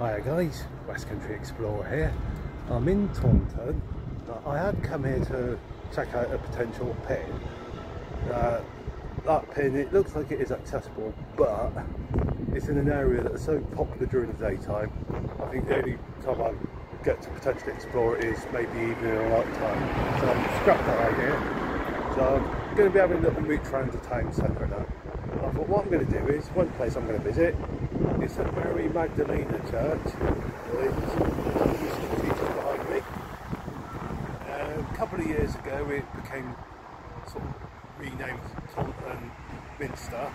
Hiya guys, West Country Explorer here. I'm in Taunton. I had come here to check out a potential pin. Uh, that pin, it looks like it is accessible, but it's in an area that is so popular during the daytime. I think the only time I get to potentially explore it is maybe evening or night time. So I've scrapped that idea. So I'm going to be having a little mooch around the town centre now. I thought what I'm going to do is, one place I'm going to visit is St Mary Magdalena Church. It's behind me. Uh, a couple of years ago it became sort of renamed Taunton Minster.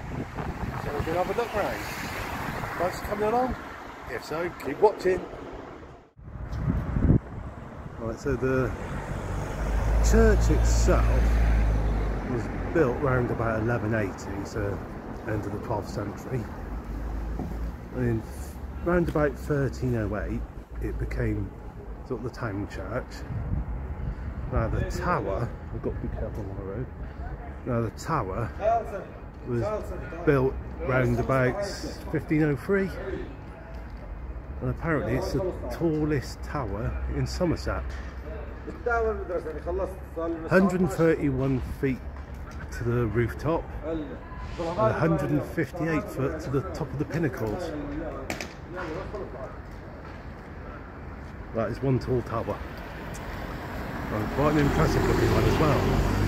So we're going to have a look around. Thanks for coming along. If so, keep watching. Right, so the church itself was built around about 1180, so end of the 12th century. And in round about 1308, it became sort of the town church. Now the tower, I've got to be careful on the road. Now the tower was built round about 1503 and apparently it's the tallest tower in Somerset. 131 feet to the rooftop and 158 foot to the top of the pinnacles. That is one tall tower. And quite an impressive looking one as well.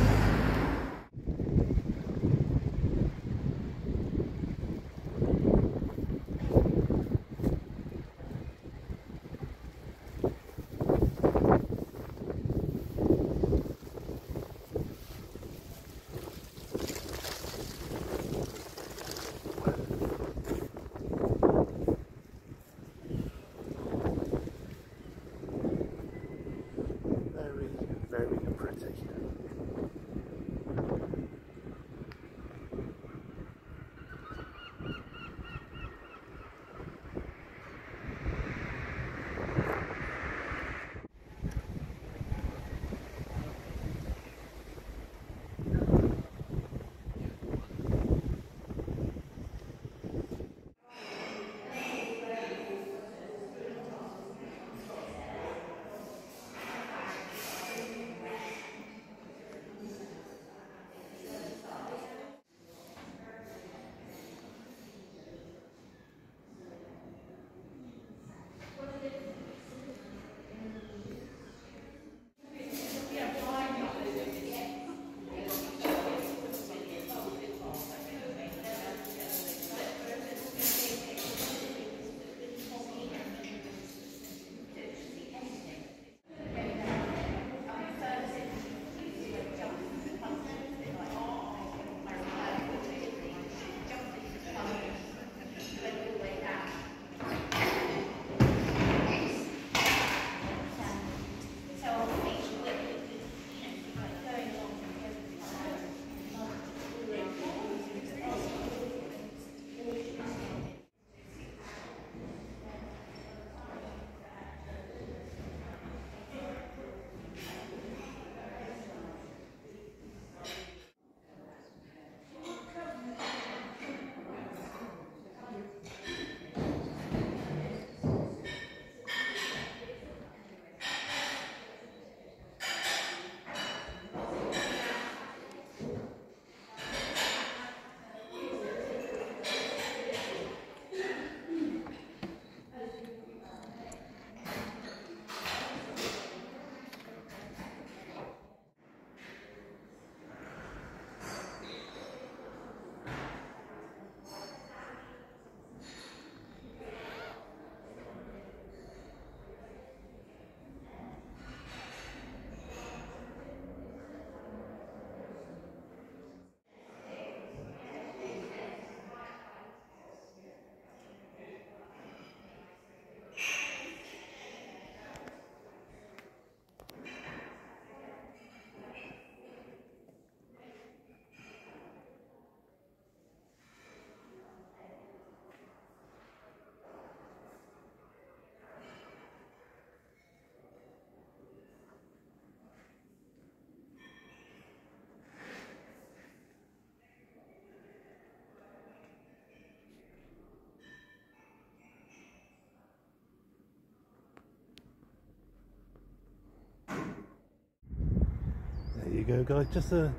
Go guys, just a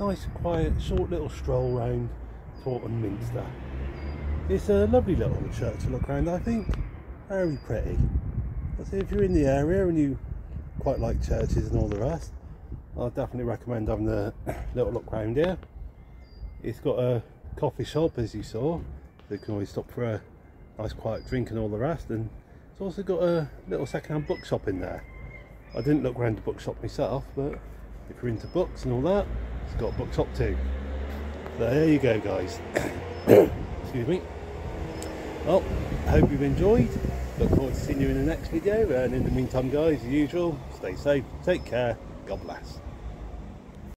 nice quiet short little stroll round Taunton Minster. It's a lovely little church to look around I think, very pretty. So if you're in the area and you quite like churches and all the rest, I'll definitely recommend having a little look round here. It's got a coffee shop as you saw, so you can always stop for a nice quiet drink and all the rest and it's also got a little second-hand bookshop in there. I didn't look around the bookshop myself but if you're into books and all that, it's got a bookshop too. There you go guys. Excuse me. Well, I hope you've enjoyed. Look forward to seeing you in the next video and in the meantime guys, as usual, stay safe, take care, God bless.